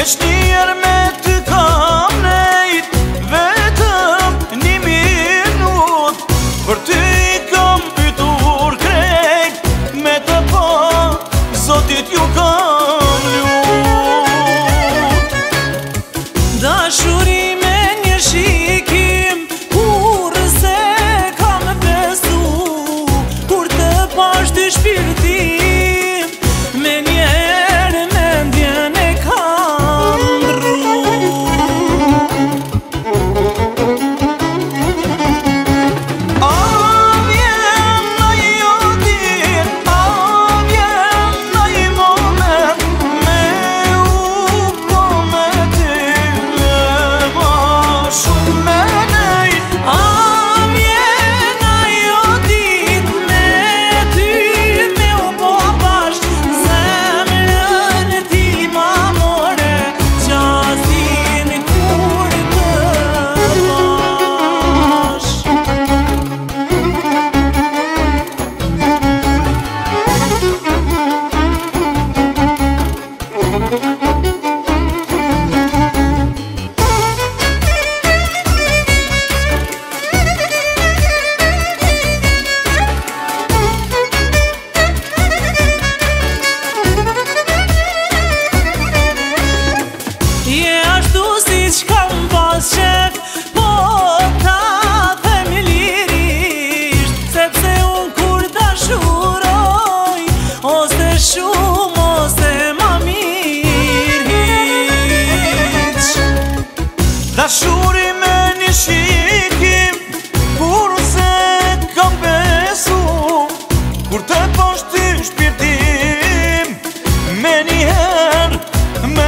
Veç njerë me të kam nejt Vetëm një minut Për ty i kam pytur krejt Me të po, Zotit ju kam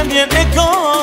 and yet they go